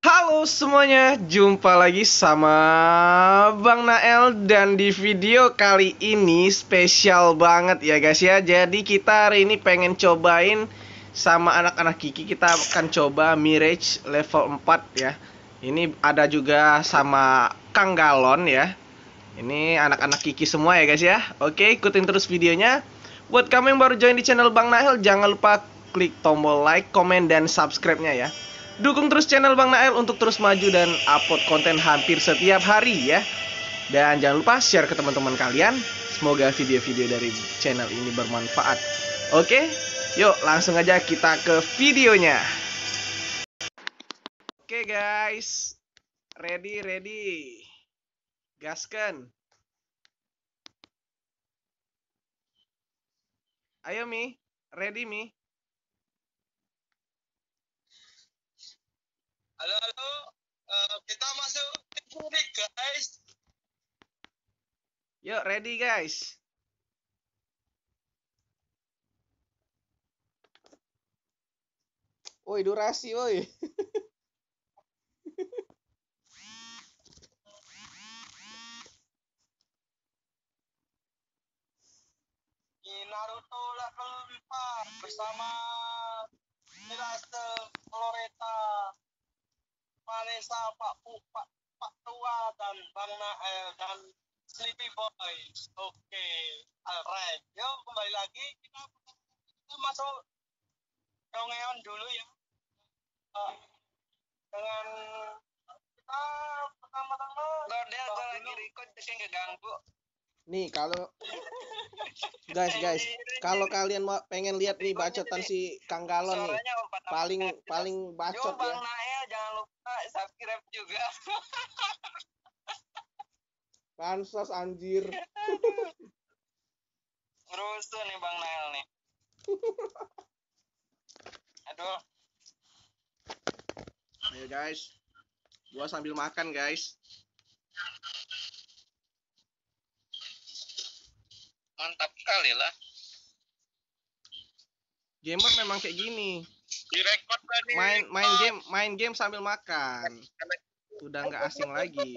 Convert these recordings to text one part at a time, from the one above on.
Halo semuanya, jumpa lagi sama Bang Nael dan di video kali ini spesial banget ya guys ya. Jadi kita hari ini pengen cobain sama anak-anak Kiki kita akan coba Mirage level 4 ya. Ini ada juga sama Kang Galon ya. Ini anak-anak Kiki semua ya guys ya. Oke, ikutin terus videonya. Buat kamu yang baru join di channel Bang Nael, jangan lupa klik tombol like, komen, dan subscribe-nya ya. Dukung terus channel Bang Nael untuk terus maju dan upload konten hampir setiap hari ya. Dan jangan lupa share ke teman-teman kalian. Semoga video-video dari channel ini bermanfaat. Oke, yuk langsung aja kita ke videonya. Oke guys, ready ready. Gaskan. Ayo Mi, ready Mi. Halo, halo. Eh, kita masuk ini guys. Yuk ready guys. Woi durasi woi. Naruto level 4 bersama Milaste, Floreta, Vanessa, Pak Pu, Pak, Pak Tua, dan Bang Nael, dan Sleepy Boys. Oke, alright. Yuk kembali lagi. Kita, kita masuk dongeon dulu ya. Eh, dengan kita pertama-tama Lordel gue lagi record tapi nggak ganggu. Nih kalau guys guys, kalau kalian mau pengen lihat nih bacotan si Kang Galon nih, paling paling bacot Bang ya. Nael jangan lupa subscribe juga. Kansas anjir. Rusuh nih Bang Nael nih. Aduh, Ayo guys. Gua sambil makan guys. Mantap kali lah. Gamer memang kayak gini. Direkod tadi. Main main game main game sambil makan. Udah nggak asing lagi.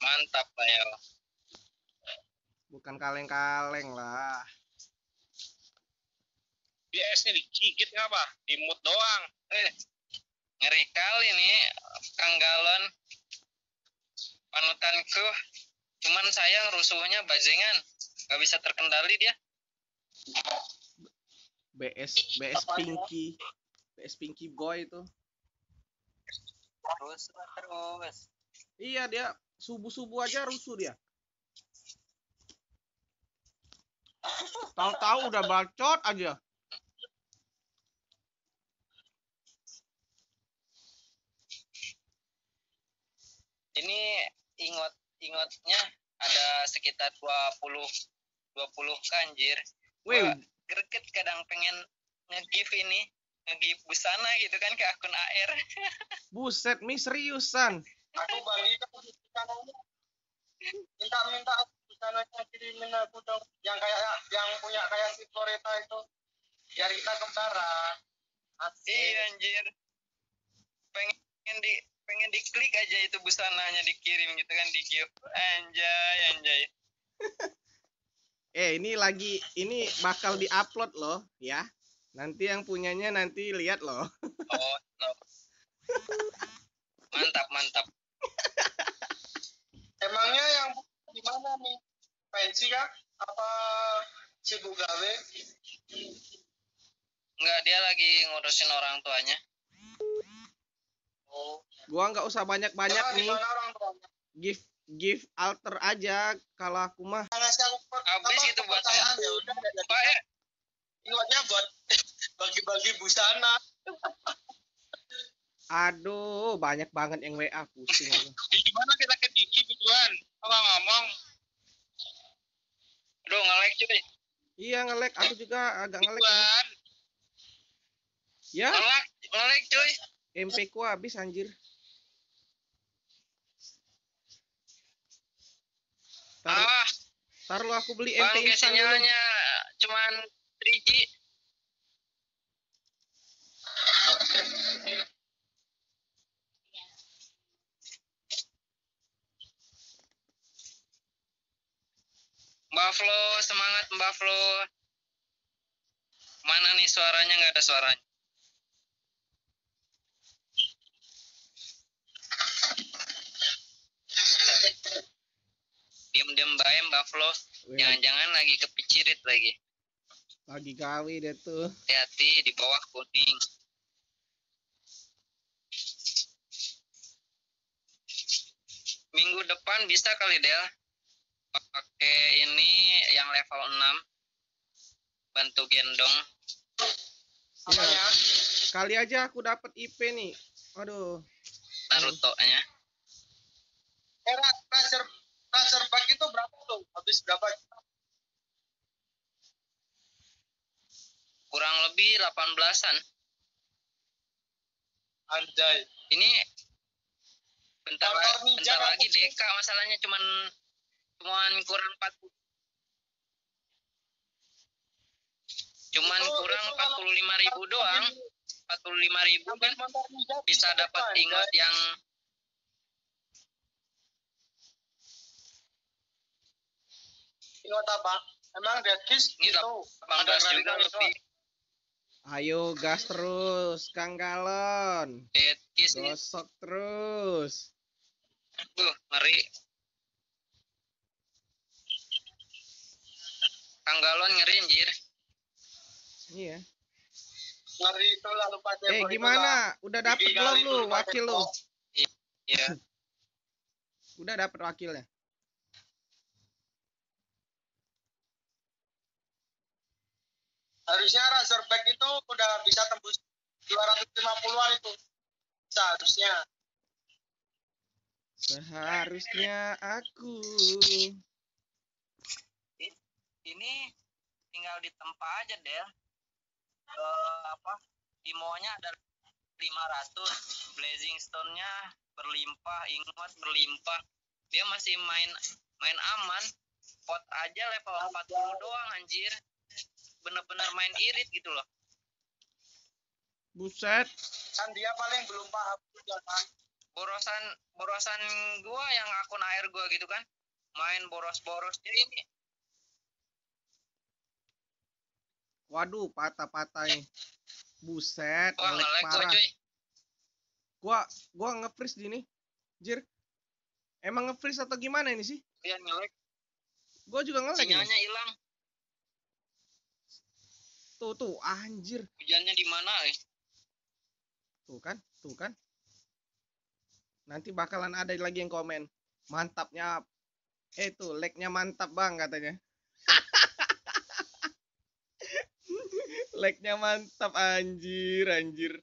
Mantap Nael. Bukan kaleng-kaleng lah. BS nya digigit apa? Dimut doang. Eh, ngeri kali nih Kang Galon. Panutanku. Cuman sayang rusuhnya bajingan. Gak bisa terkendali dia. BS BS Pinky. BS Pinky Boy itu. Terus terus. Iya dia subuh-subuh aja rusuh dia. Tahu-tahu udah bacot aja. ini ingot ingotnya ada sekitar 20 20 kanjir. Wih, greget kadang pengen nge-give ini, nge-give busana gitu kan ke akun AR. buset mi seriusan. Aku bagikan busananya. Minta-minta busananya kirimin aku dong. Yang kayak yang punya kayak si Floreta itu. Biar kita kembaran. Asik. iya anjir. Pengen di pengen diklik aja itu busananya dikirim gitu kan di give. Anjay, anjay. Eh ini lagi ini bakal diupload loh ya. Nanti yang punyanya nanti lihat loh. Oh, no. Mantap, mantap. Emangnya yang di mana nih? Pensi kah? Apa sibuk gawe? Enggak, dia lagi ngurusin orang tuanya. Oh. Gua nggak usah banyak-banyak nih. Give give alter aja kalau aku mah. Habis apa, itu buat kepercayaan ya Pak, eh, ingatnya buat bagi-bagi busana. Aduh, banyak banget yang WA pusing gimana kita ke gigi tujuan apa ngomong? Aduh nge-lag cuy. Iya ngelek, aku juga agak tujuan Ya, Nge-lag, nge-lag cuy. MP ku habis anjir. baru aku beli MT Bang, sinyalnya cuman 3G. Mbak Flo, semangat Mbak Flo. Mana nih suaranya? Nggak ada suaranya. Bae Mbak Flo. Wih, Jangan-jangan lagi kepicirit lagi. lagi kali deh tuh. Hati-hati di bawah kuning. Minggu depan bisa kali Del. Pakai ini yang level 6. Bantu gendong. Apa Iya. ya? Kali aja aku dapat IP nih. Aduh. Naruto-nya. Era transfer back itu berapa tuh? Habis berapa? Kurang lebih 18-an. Anjay. Ini bentar, ninja bentar lagi deka masalahnya cuman cuman kurang 40 cuman Itu- kurang itu kalau- 45 ribu doang 45 ribu kan Motor ninja bisa dapat ingot yang Emang dead kiss Ini itu 18 juga lebih Ayo gas terus, Kang Galon. dead kiss nih. Gosok terus. Buh, ngeri Kang Galon ngeri anjir Iya. ngeri itu lalu pada Eh gimana? Udah dapet belum lu wakil lu? iya Udah dapet wakilnya. Harusnya Razorback itu udah bisa tembus 250-an itu. Seharusnya. Seharusnya aku. ini tinggal ditempa aja Del. Eh, apa imonya ada 500 blazing stone-nya berlimpah ingot berlimpah. Dia masih main main aman. Pot aja level 40 doang anjir bener-bener main irit gitu loh Buset. kan dia paling belum paham juga kan borosan borosan gua yang akun air gua gitu kan main boros-boros dia ini Waduh, patah-patah nih. Buset, wah ngelag gua parah. cuy Gua gua nge-freeze di nih. Jir. Emang nge-freeze atau gimana ini sih? dia ngelag Gua juga nge-lag ini. sinyalnya hilang Tuh tuh, anjir. hujannya di mana eh? Tuh kan, tuh kan. Nanti bakalan ada lagi yang komen. Mantapnya. Eh tuh, lag-nya mantap bang katanya. lag-nya mantap anjir, anjir.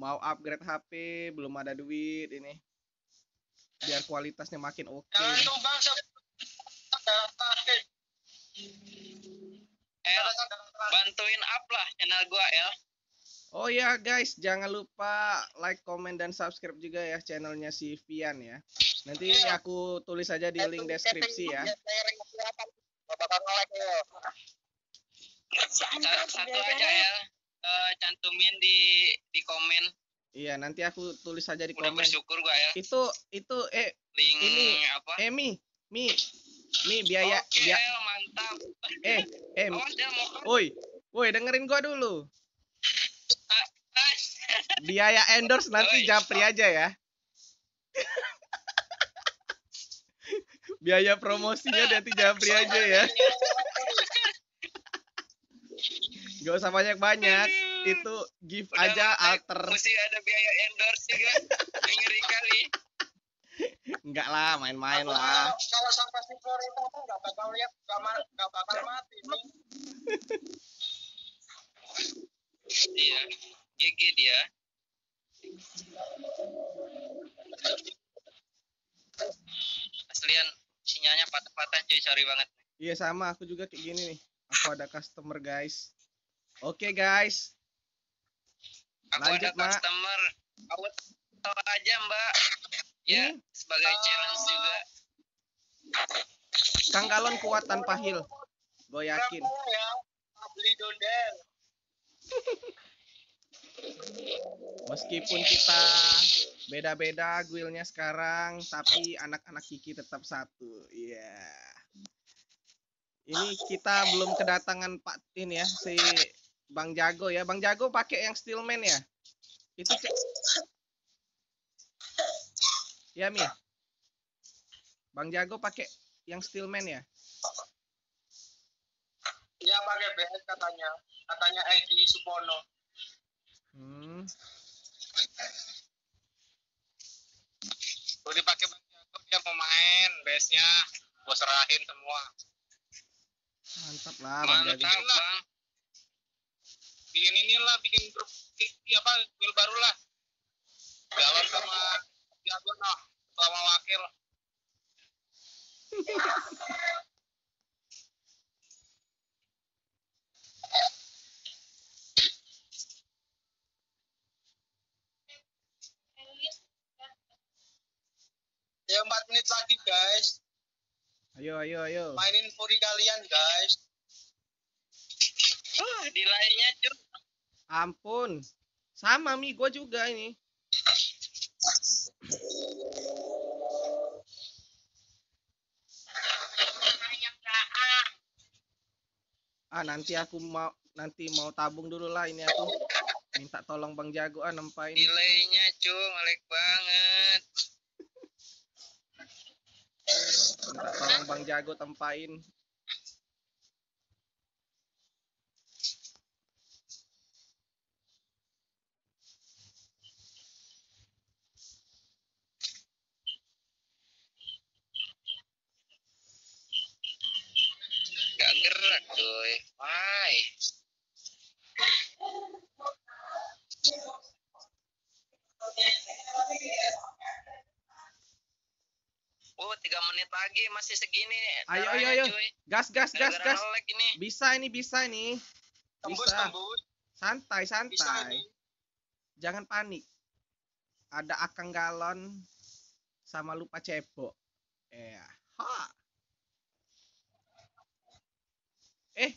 Mau upgrade HP, belum ada duit ini. Biar kualitasnya makin oke. jangan target El bantuin up lah channel gua El Oh ya guys, jangan lupa like, comment, dan subscribe juga ya channelnya si Vian ya. Nanti Iya. aku tulis aja di link deskripsi ya. Sa- satu aja Eh, cantumin di di komen. Iya, nanti aku tulis aja di udah komen. bersyukur gua El Itu itu eh link Ini- apa? Eh Mi, Mi, Mi biaya oke bia- El mantap eh eh woi, woi dengerin gua dulu. Biaya endorse nanti. Japri aja ya. Biaya promosinya nanti Japri aja ya. Gak usah banyak-banyak. Itu gift Udah aja alter. mesti ada biaya endorse juga ngeri kali Enggak lah, main-main lah. kalau sampai si Florida tuh nggak bakal lihat nggak ma- nggak bakal mati nih iya GG dia. Aslian sinyalnya patah-patah cuy sorry banget. Iya sama, aku juga kayak gini nih. Aku ada customer guys. Oke guys, aku Lanjut, ada customer. Aku tahu aja mbak ya Hmm. sebagai challenge juga Kang Galon kuat tanpa heal. Gue yakin. Ya beli dondel Meskipun kita Beda-beda guildnya sekarang, tapi anak-anak Kiki tetap satu. Iya. Ini kita belum kedatangan Pak Tin ya, si Bang Jago ya. Bang Jago pakai yang Steelman ya? Itu Ya, Mi. Bang Jago pakai yang Steelman ya? Ya pakai BS katanya. Katanya Edi Supono. Hmm. Udah dipakai Bang Jacob dia mau main BS-nya. Gua serahin semua. Mantap lah Bang Jago. Mantap, Bang. Bikin inilah, bikin grup apa baru lah. Galon sama Jago noh, sama wakil. Ya 4 menit lagi guys. Ayo, ayo, ayo. Mainin Fury kalian guys. Uh, di lainnya, Cuk. Ampun. Sama Mi, gua juga ini. Ah, nanti aku mau nanti mau tabung dulu lah ini aku. Minta tolong Bang Jago ah nempain. Delaynya, Cuk, ngelek banget. Minta tolong Bang Jago tempain. Gak gerak, cuy. Why? Oh, tiga menit lagi masih segini. Ayo, ayo, ayo. cuy. Gas, gas, gas, gas. ini. Bisa ini, bisa ini. Tembus Bisa. tembus. Santai, Bisa santai. ini. Jangan panik. Ada akang galon sama lupa cebok. Eh, ha. Eh,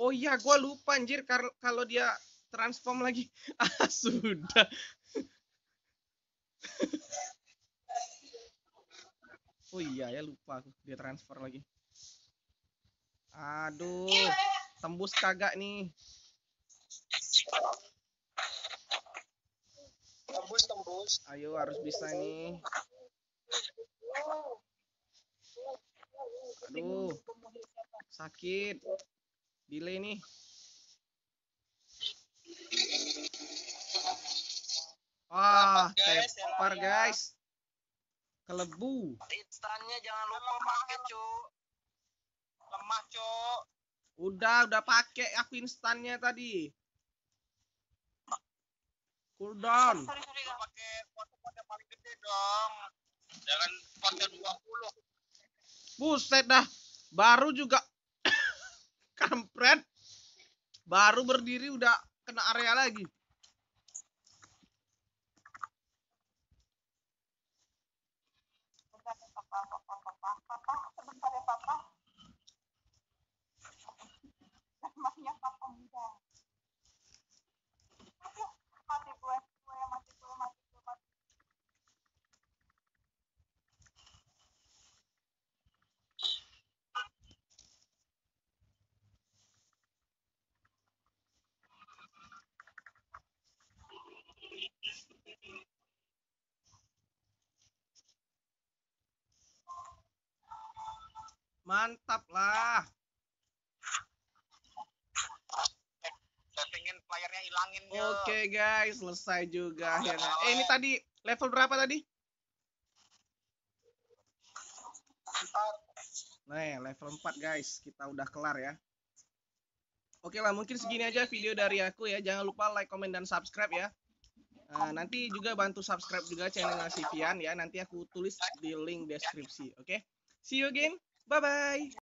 oh iya gua lupa anjir kalau dia transform lagi. Ah, sudah. oh iya ya lupa aku dia transfer lagi. Aduh, tembus kagak nih. Tembus tembus. Ayo harus bisa nih. Aduh. Sakit. Delay nih. Wah, tepar guys. Kelebu. Instannya jangan lupa pakai, Cuk. Lemah cok. Udah, udah pakai aku instannya tadi. Cooldown. Pakai pot-pot yang paling gede dong. Jangan potnya 20. Buset dah. Baru juga kampret. Baru berdiri udah kena area lagi. Sebentar ya papa. Papa muda. Aduh, mati gue, gue mati gue, mati gue, mati. Mantap lah. Settingin playernya hilangin. Oke guys, selesai juga akhirnya. Eh ini tadi level berapa tadi? Ntar Nah, level 4 guys. Kita udah kelar ya. Oke lah, mungkin segini aja video dari aku ya. Jangan lupa like, comment, dan subscribe ya. Eh, nanti juga bantu subscribe juga channel Sivian ya. Nanti aku tulis di link deskripsi. Oke. See you again. Bye bye.